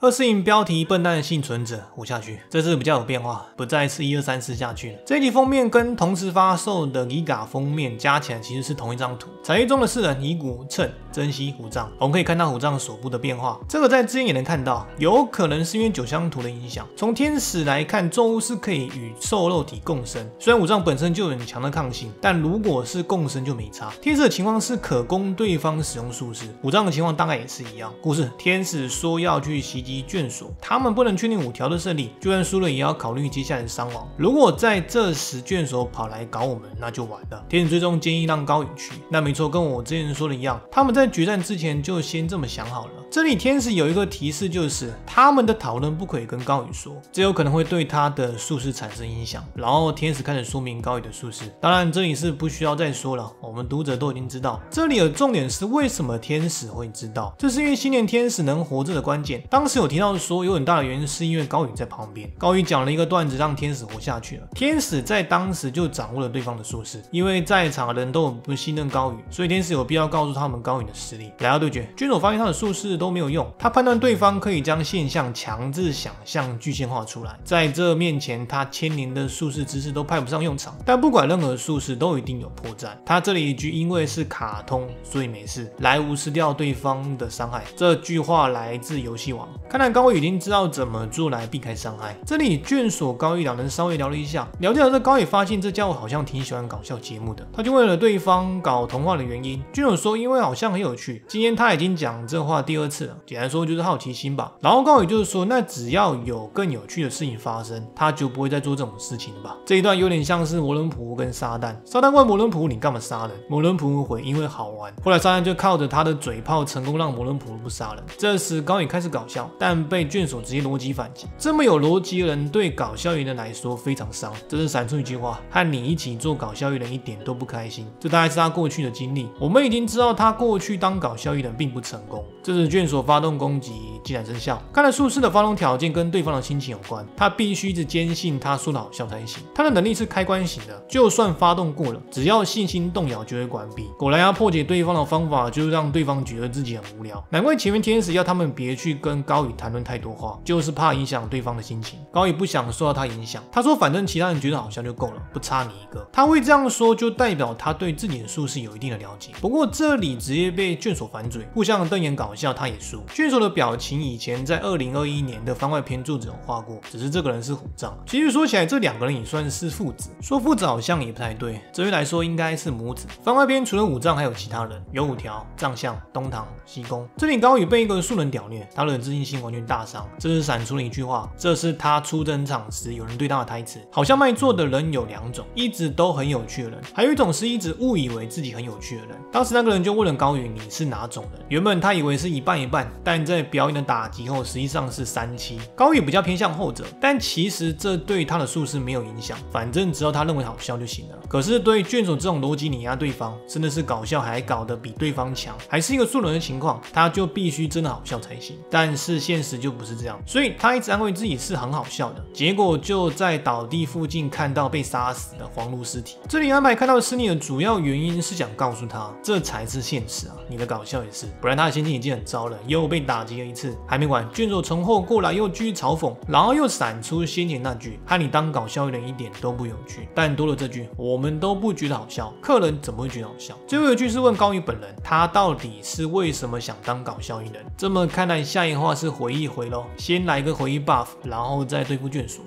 二是营标题：笨蛋幸存者，活下去。这次比较有变化，不再是一二三四下去了。这一集封面跟同时发售的尼嘎封面加起来其实是同一张图。产业中的四人尼古、趁、珍惜、虎杖，我们可以看到虎杖手部的变化。这个在之前也能看到，有可能是因为九香图的影响。从天使来看，重物是可以与兽肉体共生，虽然虎杖本身就有很强的抗性，但如果是共生就没差。天使的情况是可供对方使用术士，虎杖的情况大概也是一样。故事天使说要去袭击。眷属，他们不能确定五条的胜利，就算输了也要考虑接下来的伤亡。如果在这时眷属跑来搞我们，那就完了。天使最终建议让高宇去，那没错，跟我之前说的一样，他们在决战之前就先这么想好了。这里天使有一个提示，就是他们的讨论不可以跟高宇说，这有可能会对他的术士产生影响。然后天使开始说明高宇的术士，当然这里是不需要再说了，我们读者都已经知道。这里的重点是为什么天使会知道？这是因为信念天使能活着的关键。当时有提到说，有很大的原因是因为高宇在旁边。高宇讲了一个段子，让天使活下去了。天使在当时就掌握了对方的术士，因为在场的人都很不信任高宇，所以天使有必要告诉他们高宇的实力。来到对决，军手发现他的术士都没有用，他判断对方可以将现象强制想象具现化出来。在这面前，他千年的术士知识都派不上用场。但不管任何术士都一定有破绽。他这里一句因为是卡通，所以没事，来无视掉对方的伤害。这句话来自游戏王。看来高宇已经知道怎么做来避开伤害。这里卷锁高宇两人稍微聊了一下，聊着聊着，高宇发现这家伙好像挺喜欢搞笑节目的。他就问了对方搞童话的原因，卷锁说因为好像很有趣。今天他已经讲这话第二次了，简单说就是好奇心吧。然后高宇就是说，那只要有更有趣的事情发生，他就不会再做这种事情了吧？这一段有点像是摩伦普跟撒旦。撒旦问摩伦普你干嘛杀人？摩伦普回因为好玩。后来撒旦就靠着他的嘴炮成功让摩伦普不杀人。这时高宇开始搞笑，但被卷首直接逻辑反击。这么有逻辑的人对搞笑艺人来说非常伤。这是闪出一句话：和你一起做搞笑艺人一点都不开心。这大概是他过去的经历。我们已经知道他过去当搞笑艺人并不成功。这是卷锁发动攻击竟然生效。看来术士的发动条件跟对方的心情有关。他必须一直坚信他说的好笑才行。他的能力是开关型的，就算发动过了，只要信心动摇就会关闭。果然要破解对方的方法就是让对方觉得自己很无聊。难怪前面天使要他们别去跟高宇谈论太多话，就是怕影响对方的心情。高宇不想受到他影响，他说反正其他人觉得好笑就够了，不差你一个。他会这样说，就代表他对自己的术士有一定的了解。不过这里直接被卷锁反嘴，互相瞪眼搞笑，他也输。卷锁的表情以前在二零二一年的番外篇作者有画过，只是这个人是虎杖。其实说起来，这两个人也算是父子，说父子好像也不太对，哲学来说应该是母子。番外篇除了五藏，还有其他人，有五条藏相、东堂、西宫。这里高宇被一个素人屌虐，他的自信心完全大伤。这是闪出了一句话，这是他出登场时有人对他的台词。好像卖座的人有两种，一直都很有趣的人，还有一种是一直误以为自己很有趣的人。当时那个人就问了高宇，你是哪种人？原本他以为是是一半一半，但在表演的打击后，实际上是三七。高宇比较偏向后者，但其实这对他的术士没有影响，反正只要他认为好笑就行了。可是对卷手这种逻辑碾压对方，真的是搞笑还搞得比对方强，还是一个素人的情况，他就必须真的好笑才行。但是现实就不是这样，所以他一直安慰自己是很好笑的，结果就在倒地附近看到被杀死的黄鹿尸体。这里安排看到尸体的主要原因是想告诉他，这才是现实啊，你的搞笑也是，不然他的心情已经很糟了，又被打击了一次，还没完，卷手从后过来又继续嘲讽，然后又闪出先前那句，和你当搞笑艺人一点都不有趣，但多了这句，我们都不觉得好笑，客人怎么会觉得好笑？最后一句是问高宇本人，他到底是为什么想当搞笑艺人？这么看来，下一话是回忆回喽，先来个回忆 buff，然后再对付眷属。